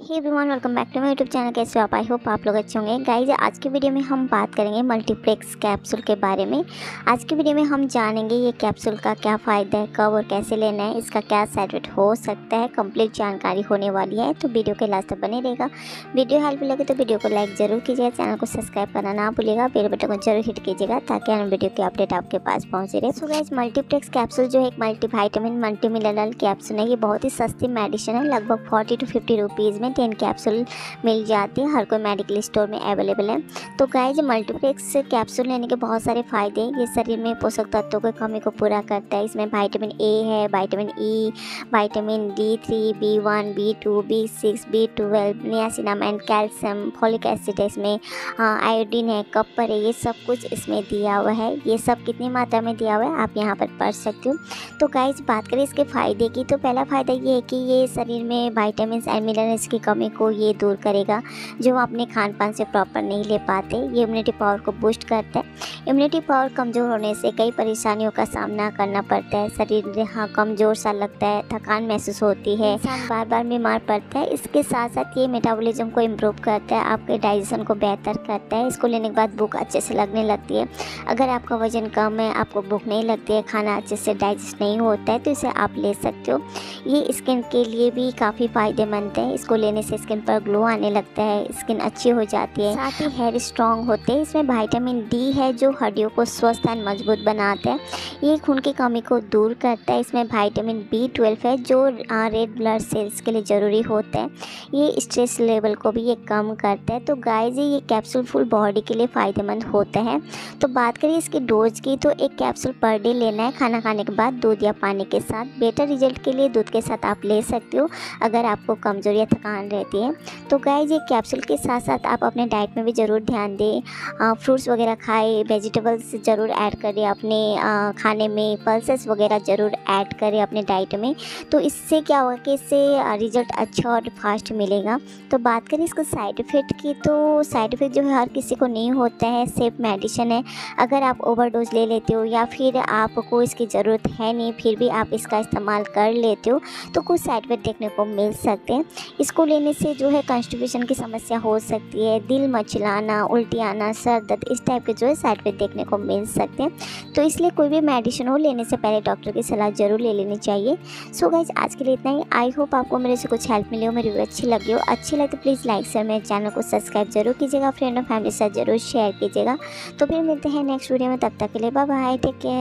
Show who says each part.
Speaker 1: Hey everyone welcome back to my YouTube channel कैसे आप? I hope आप लोग अच्छे होंगे। गाइज़ आज की वीडियो में हम बात करेंगे मल्टीप्लेक्स कैप्सूल के बारे में। आज की वीडियो में हम जानेंगे ये कैप्सूल का क्या फ़ायदा है, कब और कैसे लेना है, इसका क्या साइड इफ़ेक्ट हो सकता है कंप्लीट जानकारी होने वाली है तो वीडियो के लास्ट तक बने रहेगा। वीडियो हेल्प लगे तो वीडियो को लाइक ज़रूर कीजिएगा चैनल को सब्सक्राइब करना ना भूलिएगा बेल बटन को ज़रूर हिट कीजिएगा, ताकि हम वीडियो की अपडेट आपके पास पहुँचे रहे। सो गाइज़ मल्टीप्लेक्स कैप्सूल जो है एक मल्टीवाइटामिन मल्टी मिनरल कैप्सूल है, ये बहुत ही सस्ती मेडिसिन है, लगभग फोर्टी टू फिफ्टी रुपीज़ में। टेन कैप्सूल मिल जाती है। हर कोई मेडिकल स्टोर में अवेलेबल है। तो गाइज़ मल्टीप्लेक्स कैप्सूल लेने के बहुत सारे फ़ायदे हैं। ये शरीर में पोषक तत्वों की कमी को पूरा करता है। इसमें वाइटामिन ए है vitamin E vitamin D three B one B two B six B twelve niacinamide calcium folic acid है इसमें। आयोडीन है कपर है, ये सब कुछ इसमें दिया हुआ है। ये सब कितनी मात्रा में दिया हुआ है, आप यहाँ पर पढ़ सकते हो। तो गाइज़ बात करें इसके फ़ायदे की तो पहला फ़ायदा ये है कि ये शरीर में वाइटामिन एंड मिनरल्स की कमी को ये दूर करेगा जो अपने खान पान से प्रॉपर नहीं ले पाते। ये इम्यूनिटी पावर को बूस्ट करता है। इम्यूनिटी पावर कमज़ोर होने से कई परेशानियों का सामना करना पड़ता है। शरीर हाँ कमज़ोर सा लगता है, थकान महसूस होती है। बार बार बीमार पड़ता है। इसके साथ साथ ये मेटाबॉलिज्म को इम्प्रूव करता है। आपके डाइजेशन को बेहतर करता है। इसको लेने के बाद भूख अच्छे से लगने लगती है। अगर आपका वज़न कम है, आपको भूख नहीं लगती है, खाना अच्छे से डाइजेस्ट नहीं होता है तो इसे आप ले सकते हो। ये स्किन के लिए भी काफ़ी फ़ायदेमंद है। इसको लेने से स्किन पर ग्लो आने लगता है स्किन अच्छी हो जाती है। साथ ही हेयर स्ट्रॉन्ग होते हैं, इसमें वाइटामिन डी है जो हड्डियों को स्वस्थ एंड मज़बूत बनाता है। ये खून की कमी को दूर करता है, इसमें वाइटामिन बी ट्वेल्व है जो रेड ब्लड सेल्स के लिए ज़रूरी होता है। ये स्ट्रेस लेवल को भी ये कम करता है। तो गाइस ये कैप्सूल फुल बॉडी के लिए फ़ायदेमंद होता है। तो बात करिए इसकी डोज की तो एक कैप्सूल पर डे लेना है, खाना खाने के बाद दूध या पानी के साथ। बेटर रिज़ल्ट के लिए दूध के साथ आप ले सकते हो, अगर आपको कमज़ोरी या थकान रहती है। तो गाइज़ ये कैप्सूल के साथ साथ आप अपने डाइट में भी ज़रूर ध्यान दें। फ्रूट्स वगैरह खाए वेजिटेबल्स ज़रूर ऐड करें अपने आ, खाने में पल्सेस वगैरह ज़रूर ऐड करें अपने डाइट में। तो इससे क्या होगा कि इससे रिज़ल्ट अच्छा और फास्ट मिलेगा। तो बात करें इसको साइड इफ़ेक्ट की तो साइड इफ़ेक्ट जो है हर किसी को नहीं होता है सेफ़ मेडिसिन है। अगर आप ओवरडोज ले लेते हो या फिर आपको इसकी ज़रूरत है नहीं फिर भी आप इसका इस्तेमाल कर लेते हो तो कुछ साइड इफ़ेक्ट देखने को मिल सकते हैं। इसको लेने से जो है कॉन्स्टिपेशन की समस्या हो सकती है, दिल मचलाना उल्टी आना सर दर्द, इस टाइप के जो है साइड इफ़ेक्ट देखने को मिल सकते हैं। तो इसलिए कोई भी मेडिसिन हो, लेने से पहले डॉक्टर की सलाह ज़रूर ले लेनी चाहिए। सो so गाइज़ आज के लिए इतना ही। आई होप आपको मेरे से कुछ हेल्प मिली हो, मेरी वीडियो अच्छी लगी हो। अच्छी लगे तो प्लीज़ लाइक शेयर मेरे चैनल को सब्सक्राइब ज़रूर कीजिएगा। फ्रेंड और फैमिली के साथ ज़रूर शेयर कीजिएगा। तो फिर मिलते हैं नेक्स्ट वीडियो में। तब तक के लिए बाय बाय टेक केयर